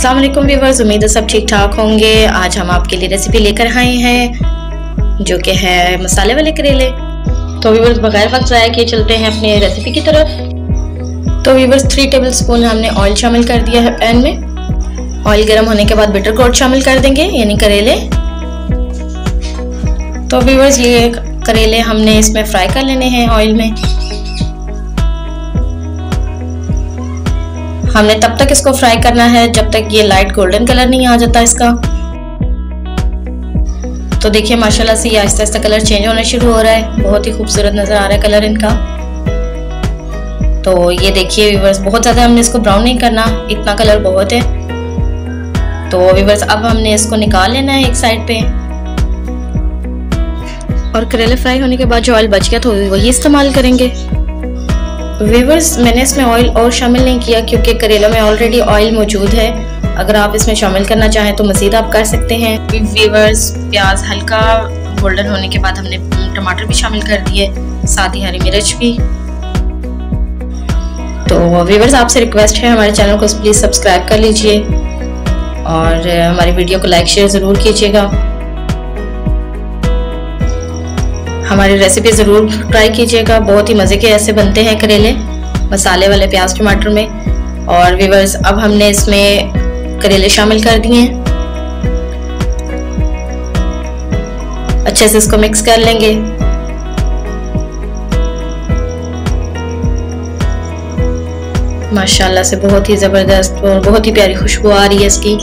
अस्सलाम वालेकुम व्यूवर्स उम्मीद है सब ठीक ठाक होंगे। आज हम आपके लिए रेसिपी लेकर आए हैं, जो कि है मसाले वाले करेले। तो व्यूवर्स बगैर वक्त ज़ाया किए चलते हैं अपने रेसिपी की तरफ़। तो व्यूवर्स थ्री टेबल स्पून हमने ऑयल शामिल कर दिया है पैन में। ऑयल गर्म होने के बाद बटर क्रोट शामिल कर देंगे, यानी करेले। तो व्यूवर्स ये करेले हमने इसमें फ्राई कर लेने हैं ऑयल में। हमने तब तक इसको फ्राई करना है, जब तक ये लाइट गोल्डन कलर नहीं आ जाता इसका। तो देखिए, माशाल्लाह से ये आहिस्ता आहिस्ता कलर चेंज होना शुरू हो रहा है। बहुत ही खूबसूरत नज़र आ रहा है कलर इनका। तो ये देखिए व्यूवर्स बहुत ज़्यादा हमने इसको ब्राउन नहीं करना, इतना कलर बहुत है। तो व्यूवर्स अब हमने इसको निकाल लेना है एक साइड पे। और करेले फ्राई होने के बाद जो ऑयल बच गया तो वही इस्तेमाल करेंगे। वीवर्स मैंने इसमें ऑयल और शामिल नहीं किया क्योंकि करेला में ऑलरेडी ऑयल मौजूद है। अगर आप इसमें शामिल करना चाहें तो मज़ीद आप कर सकते हैं। वीवर्स प्याज हल्का गोल्डन होने के बाद हमने टमाटर भी शामिल कर दिए, साथ ही हरी मिर्च भी। तो वीवर्स आपसे रिक्वेस्ट है हमारे चैनल को प्लीज़ सब्सक्राइब कर लीजिए और हमारी वीडियो को लाइक शेयर ज़रूर कीजिएगा। हमारी रेसिपी ज़रूर ट्राई कीजिएगा। बहुत ही मज़े के ऐसे बनते हैं करेले, मसाले वाले प्याज टमाटर में। और वीवर्स अब हमने इसमें करेले शामिल कर दिए हैं। अच्छे से इसको मिक्स कर लेंगे। माशाल्लाह से बहुत ही ज़बरदस्त और बहुत ही प्यारी खुशबू आ रही है इसकी।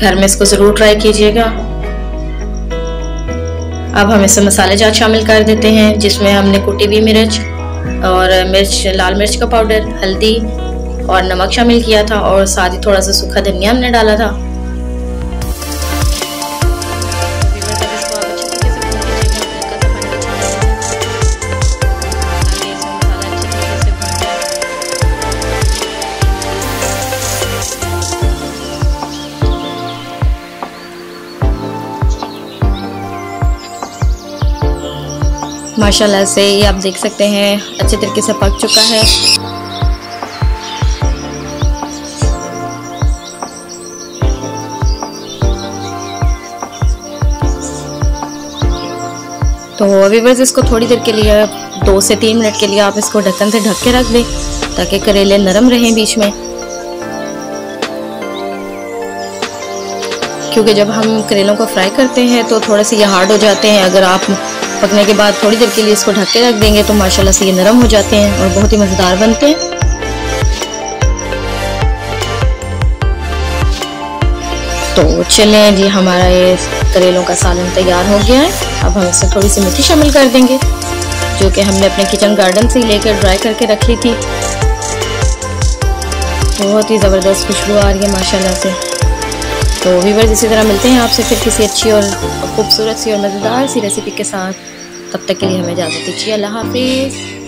घर में इसको ज़रूर ट्राई कीजिएगा। अब हम इसमें मसाले जात शामिल कर देते हैं, जिसमें हमने कुटी हुई मिर्च और मिर्च, लाल मिर्च का पाउडर हल्दी और नमक शामिल किया था और साथ ही थोड़ा सा सूखा धनिया हमने डाला था। माशाल्लाह से ये आप देख सकते हैं, अच्छे तरीके से पक चुका है। तो बस इसको थोड़ी देर के लिए, दो से तीन मिनट के लिए आप इसको ढक्कन से ढक के रख दें, ताकि करेले नरम रहें बीच में। क्योंकि जब हम करेलों को फ्राई करते हैं तो थोड़े से ये हार्ड हो जाते हैं, अगर आप पकने के बाद थोड़ी देर के लिए इसको ढक के रख देंगे तो माशाल्लाह से ये नरम हो जाते हैं और बहुत ही मज़ेदार बनते हैं। तो चलें जी, हमारा ये करेलों का सालन तैयार हो गया है। अब हम इसमें थोड़ी सी मिट्टी शामिल कर देंगे, जो कि हमने अपने किचन गार्डन से लेकर ड्राई करके रखी थी। बहुत ही ज़बरदस्त खुशबू आ रही है, माशाल्लाह से। तो वीवर इसी तरह मिलते हैं आपसे फिर किसी अच्छी और खूबसूरत सी और मज़ेदार सी रेसिपी के साथ। तब तक के लिए हमें इजाज़त दीजिए। अल्लाह हाफिज़।